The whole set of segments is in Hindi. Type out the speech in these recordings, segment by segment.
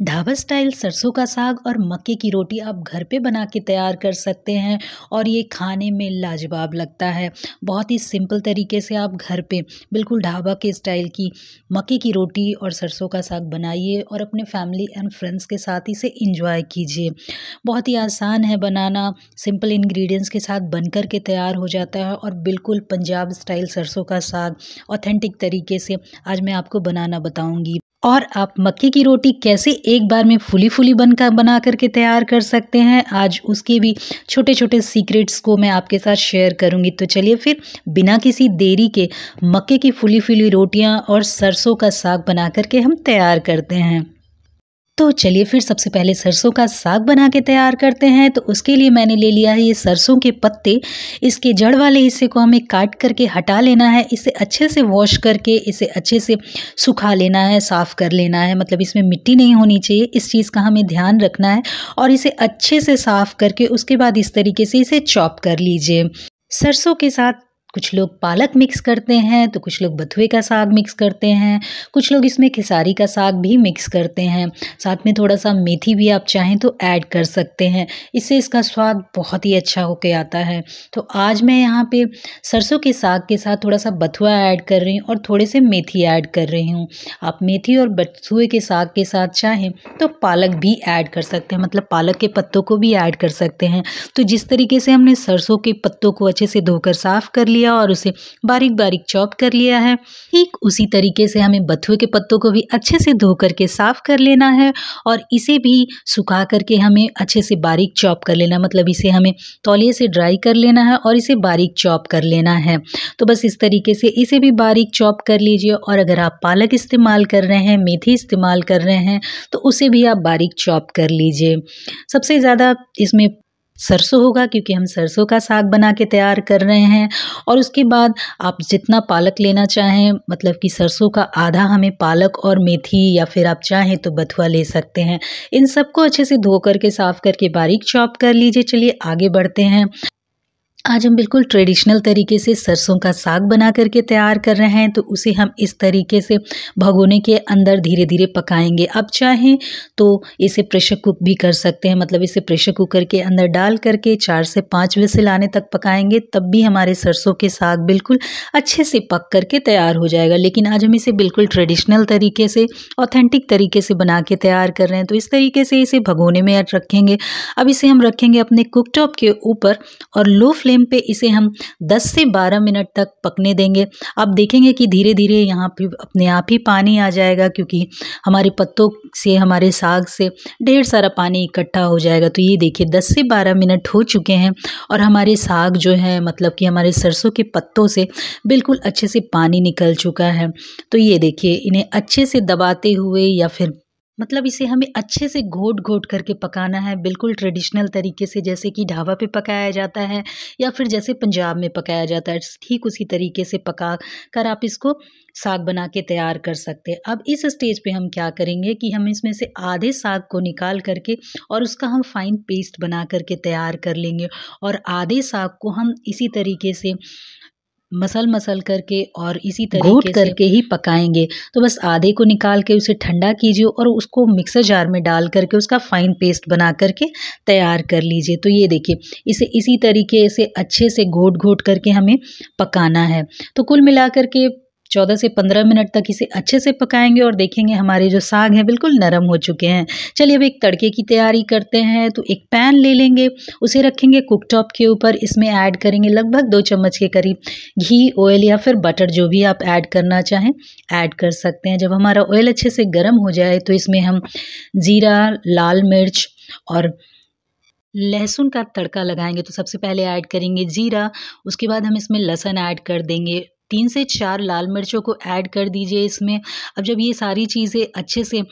ढाबा स्टाइल सरसों का साग और मक्के की रोटी आप घर पे बना के तैयार कर सकते हैं और ये खाने में लाजवाब लगता है। बहुत ही सिंपल तरीके से आप घर पे बिल्कुल ढाबा के स्टाइल की मक्के की रोटी और सरसों का साग बनाइए और अपने फैमिली एंड फ्रेंड्स के साथ इसे इंजॉय कीजिए। बहुत ही आसान है बनाना। सिंपल इन्ग्रीडियंट्स के साथ बनकर के तैयार हो जाता है और बिल्कुल पंजाब स्टाइल सरसों का साग, ऑथेंटिक तरीके से आज मैं आपको बनाना बताऊँगी। और आप मक्के की रोटी कैसे एक बार में फुली फुली बनकर बना करके तैयार कर सकते हैं? आज उसके भी छोटे छोटे सीक्रेट्स को मैं आपके साथ शेयर करूँगी। तो चलिए फिर बिना किसी देरी के मक्के की फुली फुली रोटियाँ और सरसों का साग बना करके हम तैयार करते हैं। तो चलिए फिर सबसे पहले सरसों का साग बना के तैयार करते हैं। तो उसके लिए मैंने ले लिया है ये सरसों के पत्ते। इसके जड़ वाले हिस्से को हमें काट करके हटा लेना है। इसे अच्छे से वॉश करके इसे अच्छे से सुखा लेना है, साफ़ कर लेना है। मतलब इसमें मिट्टी नहीं होनी चाहिए। इस चीज़ का हमें ध्यान रखना है और इसे अच्छे से साफ़ करके उसके बाद इस तरीके से इसे चॉप कर लीजिए। सरसों के साथ कुछ लोग पालक मिक्स करते हैं तो कुछ लोग बथुए का साग मिक्स करते हैं, कुछ लोग इसमें खिसारी का साग भी मिक्स करते हैं। साथ में थोड़ा सा मेथी भी आप चाहें तो ऐड कर सकते हैं। इससे इसका स्वाद बहुत ही अच्छा होके आता है। तो आज मैं यहाँ पे सरसों के साग के साथ थोड़ा सा बथुआ ऐड कर रही हूँ और थोड़े से मेथी ऐड कर रही हूँ। आप मेथी और बथुए के साग के साथ चाहें तो पालक भी ऐड कर सकते हैं मतलब पालक के पत्तों को भी ऐड कर सकते हैं। तो जिस तरीके से हमने सरसों के पत्तों को अच्छे से धोकर साफ़ कर लिया लिया और उसे बारीक बारीक चॉप कर लिया है। ठीक उसी तरीके से हमें बथुए के पत्तों को भी अच्छे से धो करके साफ़ कर लेना है और इसे भी सुखा करके हमें अच्छे से बारीक चॉप कर लेना मतलब इसे हमें तौलिए से ड्राई कर लेना है और इसे बारीक चॉप कर लेना है। तो बस इस तरीके से इसे भी बारीक चॉप कर लीजिए और अगर आप पालक इस्तेमाल कर रहे हैं, मेथी इस्तेमाल कर रहे हैं तो उसे भी आप बारीक चॉप कर लीजिए। सबसे ज़्यादा इसमें सरसों होगा क्योंकि हम सरसों का साग बना के तैयार कर रहे हैं। और उसके बाद आप जितना पालक लेना चाहें मतलब कि सरसों का आधा हमें पालक और मेथी या फिर आप चाहें तो बथुआ ले सकते हैं। इन सबको अच्छे से धो करके, साफ़ करके बारीक चॉप कर लीजिए। चलिए आगे बढ़ते हैं। आज हम बिल्कुल ट्रेडिशनल तरीके से सरसों का साग बना करके तैयार कर रहे हैं तो उसे हम इस तरीके से भगोने के अंदर धीरे धीरे पकाएँगे। अब चाहें तो इसे प्रेशर कुक भी कर सकते हैं मतलब इसे प्रेशर कुकर के अंदर डाल करके चार से पाँच विसिल आने तक पकाएँगे, तब भी हमारे सरसों के साग बिल्कुल अच्छे से पक करके तैयार हो जाएगा। लेकिन आज हम इसे बिल्कुल ट्रेडिशनल तरीके से, ऑथेंटिक तरीके से बना के तैयार कर रहे हैं तो इस तरीके से इसे भगोने में रखेंगे। अब इसे हम रखेंगे अपने कुकटॉप के ऊपर और लो फ्लेम फ्लेम पे इसे हम 10 से 12 मिनट तक पकने देंगे। आप देखेंगे कि धीरे धीरे यहाँ पे अपने आप ही पानी आ जाएगा क्योंकि हमारे पत्तों से, हमारे साग से ढेर सारा पानी इकट्ठा हो जाएगा। तो ये देखिए 10 से 12 मिनट हो चुके हैं और हमारे साग जो है मतलब कि हमारे सरसों के पत्तों से बिल्कुल अच्छे से पानी निकल चुका है। तो ये देखिए, इन्हें अच्छे से दबाते हुए या फिर मतलब इसे हमें अच्छे से घोट घोट करके पकाना है, बिल्कुल ट्रेडिशनल तरीके से, जैसे कि ढाबा पे पकाया जाता है या फिर जैसे पंजाब में पकाया जाता है, ठीक उसी तरीके से पका कर आप इसको साग बना के तैयार कर सकते हैं। अब इस स्टेज पे हम क्या करेंगे कि हम इसमें से आधे साग को निकाल करके और उसका हम फाइन पेस्ट बना करके तैयार कर लेंगे और आधे साग को हम इसी तरीके से मसल मसल करके और इसी तरह घोट करके ही पकाएँगे। तो बस आधे को निकाल के उसे ठंडा कीजिए और उसको मिक्सर जार में डाल करके उसका फाइन पेस्ट बना करके तैयार कर लीजिए। तो ये देखिए इसे इसी तरीके से अच्छे से घोट घोट करके हमें पकाना है। तो कुल मिलाकर करके चौदह से पंद्रह मिनट तक इसे अच्छे से पकाएँगे और देखेंगे हमारे जो साग हैं बिल्कुल नरम हो चुके हैं। चलिए अब एक तड़के की तैयारी करते हैं तो एक पैन ले लेंगे, उसे रखेंगे कुकटॉप के ऊपर, इसमें ऐड करेंगे लगभग दो चम्मच के करीब घी ऑयल या फिर बटर जो भी आप ऐड करना चाहें, ऐड कर सकते हैं। जब हमारा ऑयल अच्छे से गर्म हो जाए तो इसमें हम ज़ीरा, लाल मिर्च और लहसुन का तड़का लगाएँगे तो सबसे पहले ऐड करेंगे ज़ीरा, उसके बाद हम इसमें लहसुन ऐड कर देंगे। तीन से चार लाल मिर्चों को ऐड कर दीजिए इसमें। अब जब ये सारी चीज़ें अच्छे से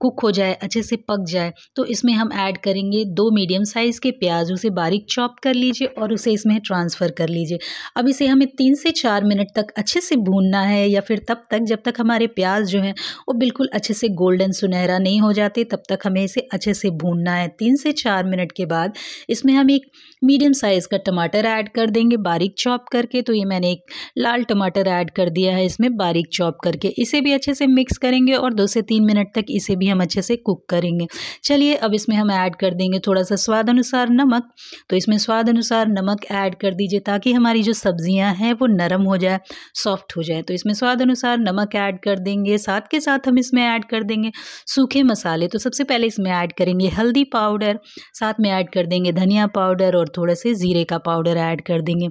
कुक हो जाए, अच्छे से पक जाए तो इसमें हम ऐड करेंगे दो मीडियम साइज़ के प्याज उसे बारीक चॉप कर लीजिए और उसे इसमें ट्रांसफ़र कर लीजिए। अब इसे हमें तीन से चार मिनट तक अच्छे से भूनना है या फिर तब तक, जब तक हमारे प्याज जो हैं, वो बिल्कुल अच्छे से गोल्डन सुनहरा नहीं हो जाते, तब तक हमें इसे अच्छे से भूनना है। तीन से चार मिनट के बाद इसमें हम एक मीडियम साइज़ का टमाटर ऐड कर देंगे बारीक चॉप करके तो ये मैंने एक लाल टमाटर ऐड कर दिया है इसमें बारीक चॉप करके। इसे भी अच्छे से मिक्स करेंगे और दो से तीन मिनट तक इसे भी हम अच्छे से कुक करेंगे। चलिए, अब इसमें हम ऐड कर देंगे थोड़ा सा स्वाद अनुसार नमक। तो इसमें स्वाद अनुसार नमक ऐड कर दीजिए ताकि हमारी जो सब्ज़ियाँ हैं वो नरम हो जाए सॉफ्ट हो जाए। तो इसमें स्वाद अनुसार नमक ऐड कर देंगे, साथ के साथ हम इसमें ऐड कर देंगे सूखे मसाले। तो सबसे पहले इसमें ऐड करेंगे हल्दी पाउडर साथ में ऐड कर देंगे धनिया पाउडर और थोड़े से ज़ीरे का पाउडर ऐड कर देंगे।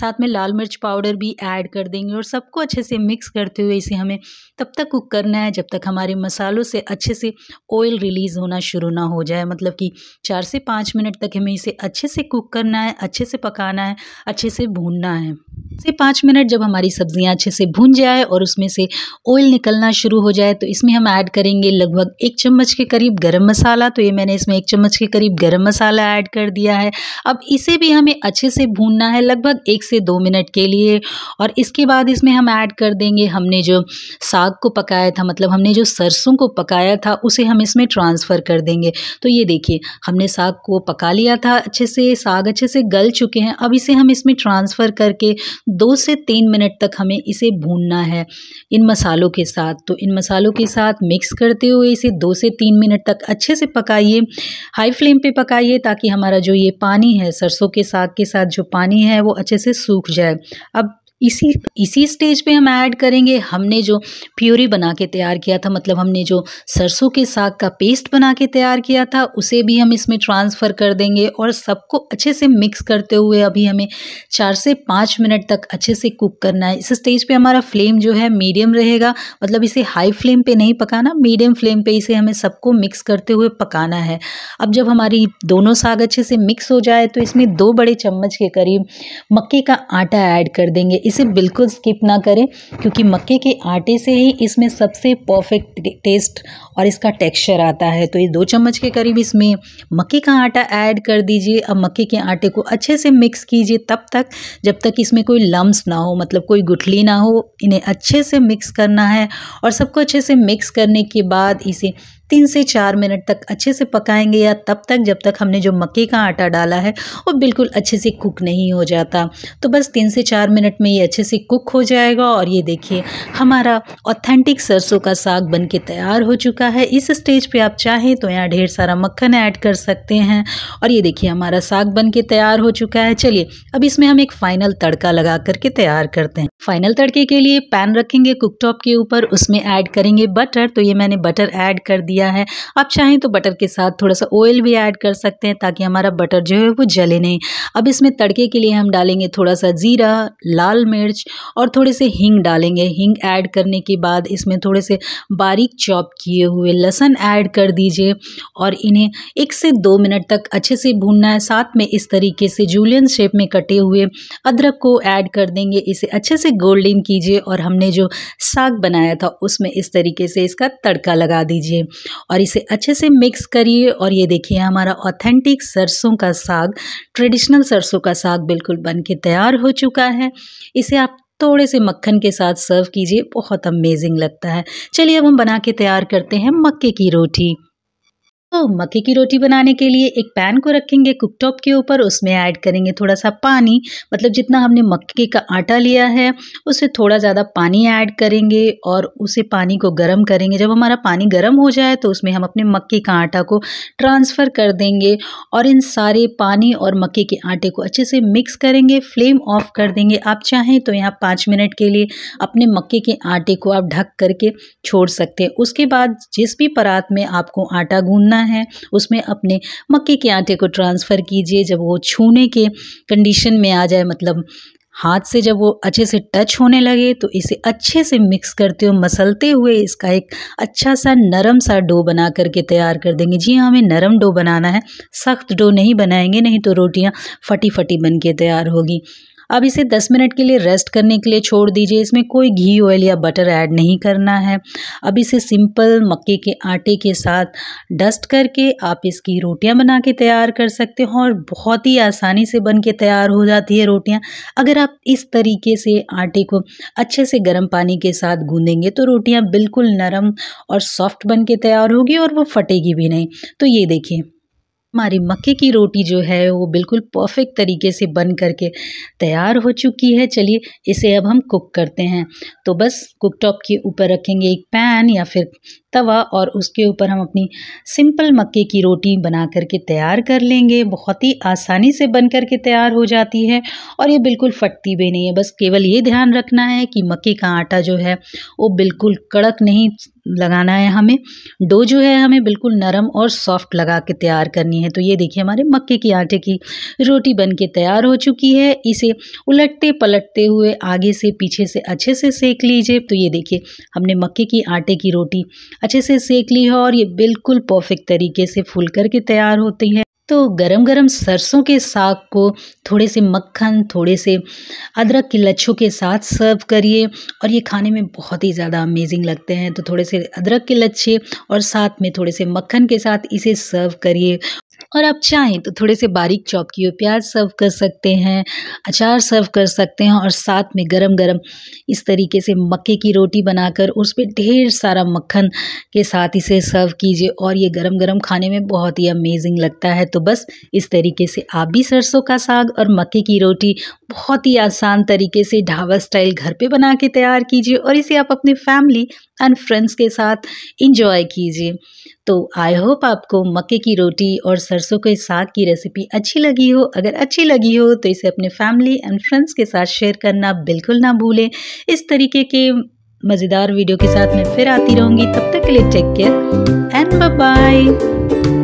साथ में लाल मिर्च पाउडर भी ऐड कर देंगे और सबको अच्छे से मिक्स करते हुए इसे हमें तब तक कुक करना है जब तक हमारे मसालों से अच्छे से ऑयल रिलीज़ होना शुरू ना हो जाए। मतलब कि चार से पाँच मिनट तक हमें इसे अच्छे से कुक करना है, अच्छे से पकाना है, अच्छे से भूनना है। से पाँच मिनट जब हमारी सब्ज़ियाँ अच्छे से भून जाए और उसमें से ऑयल निकलना शुरू हो जाए तो इसमें हम ऐड करेंगे लगभग एक चम्मच के करीब गरम मसाला। तो ये मैंने इसमें एक चम्मच के करीब गरम मसाला ऐड कर दिया है। अब इसे भी हमें अच्छे से भूनना है लगभग एक से दो मिनट के लिए। और इसके बाद इसमें हम ऐड कर देंगे हमने जो साग को पकाया था मतलब हमने जो सरसों को पकाया था, उसे हम इसमें ट्रांसफ़र कर देंगे। तो ये देखिए, हमने साग को पका लिया था, अच्छे से साग अच्छे से गल चुके हैं। अब इसे हम इसमें ट्रांसफ़र करके दो से तीन मिनट तक हमें इसे भूनना है इन मसालों के साथ। तो इन मसालों के साथ मिक्स करते हुए इसे दो से तीन मिनट तक अच्छे से पकाइए। हाई फ्लेम पे पकाइए ताकि हमारा जो ये पानी है, सरसों के साग के साथ जो पानी है, वो अच्छे से सूख जाए। अब इसी इसी स्टेज पे हम ऐड करेंगे। हमने जो प्यूरी बना के तैयार किया था मतलब हमने जो सरसों के साग का पेस्ट बना के तैयार किया था, उसे भी हम इसमें ट्रांसफ़र कर देंगे और सबको अच्छे से मिक्स करते हुए अभी हमें चार से पाँच मिनट तक अच्छे से कुक करना है। इस स्टेज पे हमारा फ्लेम जो है मीडियम रहेगा। मतलब इसे हाई फ्लेम पे नहीं पकाना मीडियम फ्लेम पे इसे हमें सबको मिक्स करते हुए पकाना है। अब जब हमारी दोनों साग अच्छे से मिक्स हो जाए तो इसमें दो बड़े चम्मच के करीब मक्के का आटा ऐड कर देंगे। इसे बिल्कुल स्किप ना करें, क्योंकि मक्के के आटे से ही इसमें सबसे परफेक्ट टेस्ट और इसका टेक्सचर आता है। तो ये दो चम्मच के करीब इसमें मक्के का आटा ऐड कर दीजिए। अब मक्के के आटे को अच्छे से मिक्स कीजिए तब तक, जब तक इसमें कोई लम्स ना हो मतलब कोई गुठली ना हो। इन्हें अच्छे से मिक्स करना है और सबको अच्छे से मिक्स करने के बाद इसे तीन से चार मिनट तक अच्छे से पकाएँगे या तब तक जब तक हमने जो मक्के का आटा डाला है, वो बिल्कुल अच्छे से कुक नहीं हो जाता। तो बस तीन से चार मिनट में ये अच्छे से कुक हो जाएगा और ये देखिए, हमारा ऑथेंटिक सरसों का साग बन के तैयार हो चुका है। इस स्टेज पे आप चाहें तो यहाँ ढेर सारा मक्खन ऐड कर सकते हैं और ये देखिए, हमारा साग बन के तैयार हो चुका है। चलिए, अब इसमें हम एक फाइनल तड़का लगा करके तैयार करते हैं। फाइनल तड़के के लिए पैन रखेंगे कुकटॉप के ऊपर, उसमें ऐड करेंगे बटर तो ये मैंने बटर ऐड कर दिया है। आप चाहें तो बटर के साथ थोड़ा सा ऑयल भी ऐड कर सकते हैं ताकि हमारा बटर जो है वो जले नहीं। अब इसमें तड़के के लिए हम डालेंगे थोड़ा सा ज़ीरा, लाल मिर्च और थोड़े से हींग डालेंगे। हींग ऐड करने के बाद इसमें थोड़े से बारीक चॉप किए हुए लहसन ऐड कर दीजिए और इन्हें एक से दो मिनट तक अच्छे से भूनना है। साथ में इस तरीके से जूलियन शेप में कटे हुए अदरक को ऐड कर देंगे। इसे अच्छे से गोल्डन कीजिए और हमने जो साग बनाया था उसमें इस तरीके से इसका तड़का लगा दीजिए और इसे अच्छे से मिक्स करिए और ये देखिए हमारा ऑथेंटिक सरसों का साग, ट्रेडिशनल सरसों का साग बिल्कुल बन के तैयार हो चुका है। इसे आप थोड़े से मक्खन के साथ सर्व कीजिए, बहुत अमेजिंग लगता है। चलिए अब हम बना के तैयार करते हैं मक्के की रोटी। तो मक्के की रोटी बनाने के लिए एक पैन को रखेंगे कुकटॉप के ऊपर, उसमें ऐड करेंगे थोड़ा सा पानी मतलब जितना हमने मक्के का आटा लिया है उससे थोड़ा ज़्यादा पानी ऐड करेंगे और उसे पानी को गर्म करेंगे। जब हमारा पानी गर्म हो जाए तो उसमें हम अपने मक्के का आटा को ट्रांसफ़र कर देंगे और इन सारे पानी और मक्के के आटे को अच्छे से मिक्स करेंगे, फ्लेम ऑफ़ कर देंगे। आप चाहें तो यहाँ पाँच मिनट के लिए अपने मक्के के आटे को आप ढक करके छोड़ सकते हैं। उसके बाद जिस भी परात में आपको आटा गूंदना है, उसमें अपने मक्के के आटे को ट्रांसफ़र कीजिए। जब वो छूने के कंडीशन में आ जाए मतलब हाथ से जब वो अच्छे से टच होने लगे तो इसे अच्छे से मिक्स करते हुए मसलते हुए इसका एक अच्छा सा नरम सा डो बना करके तैयार कर देंगे। जी हाँ हमें नरम डो बनाना है। सख्त डो नहीं बनाएँगे, नहीं तो रोटियाँ फटी फटी बन के तैयार होगी। अब इसे 10 मिनट के लिए रेस्ट करने के लिए छोड़ दीजिए। इसमें कोई घी, ऑयल या बटर ऐड नहीं करना है। अब इसे सिंपल मक्के के आटे के साथ डस्ट करके आप इसकी रोटियाँ बना के तैयार कर सकते हो और बहुत ही आसानी से बन के तैयार हो जाती है रोटियाँ। अगर आप इस तरीके से आटे को अच्छे से गर्म पानी के साथ गूंदेंगे तो रोटियाँ बिल्कुल नरम और सॉफ्ट बन के तैयार होगी और वो फटेगी भी नहीं। तो ये देखिए। हमारी मक्के की रोटी जो है वो बिल्कुल परफेक्ट तरीके से बन करके तैयार हो चुकी है। चलिए, इसे अब हम कुक करते हैं। तो बस कुकटॉप के ऊपर रखेंगे एक पैन या फिर तवा और उसके ऊपर हम अपनी सिंपल मक्के की रोटी बना करके तैयार कर लेंगे। बहुत ही आसानी से बन करके तैयार हो जाती है और ये बिल्कुल फटती भी नहीं है। बस केवल ये ध्यान रखना है कि मक्के का आटा जो है, वो बिल्कुल कड़क नहीं लगाना है हमें। डो जो है हमें बिल्कुल नरम और सॉफ्ट लगा के तैयार करनी है। तो ये देखिए हमारे मक्के के आटे की रोटी बन के तैयार हो चुकी है। इसे उलटते पलटते हुए आगे से पीछे से अच्छे से सेक लीजिए। तो ये देखिए, हमने मक्के की आटे की रोटी अच्छे से सेक ली है और ये बिल्कुल परफेक्ट तरीके से फूल करके तैयार होती है। तो गरम गरम सरसों के साग को थोड़े से मक्खन, थोड़े से अदरक के लच्छों के साथ सर्व करिए और ये खाने में बहुत ही ज़्यादा अमेजिंग लगते हैं। तो थोड़े से अदरक के लच्छे और साथ में थोड़े से मक्खन के साथ इसे सर्व करिए। और आप चाहें तो थोड़े से बारीक चॉप किए हुए प्याज सर्व कर सकते हैं, अचार सर्व कर सकते हैं और साथ में गरम गरम इस तरीके से मक्के की रोटी बनाकर उस पर ढेर सारा मक्खन के साथ इसे सर्व कीजिए और ये गरम गरम खाने में बहुत ही अमेजिंग लगता है। तो बस इस तरीके से आप भी सरसों का साग और मक्के की रोटी बहुत ही आसान तरीके से ढाबा स्टाइल घर पे बना के तैयार कीजिए और इसे आप अपने फैमिली एंड फ्रेंड्स के साथ इंजॉय कीजिए। तो आई होप आपको मक्के की रोटी और सरसों के साग की रेसिपी अच्छी लगी हो। अगर अच्छी लगी हो तो इसे अपने फैमिली एंड फ्रेंड्स के साथ शेयर करना बिल्कुल ना भूलें। इस तरीके के मज़ेदार वीडियो के साथ मैं फिर आती रहूँगी। तब तक के लिए टेक केयर एंड बाय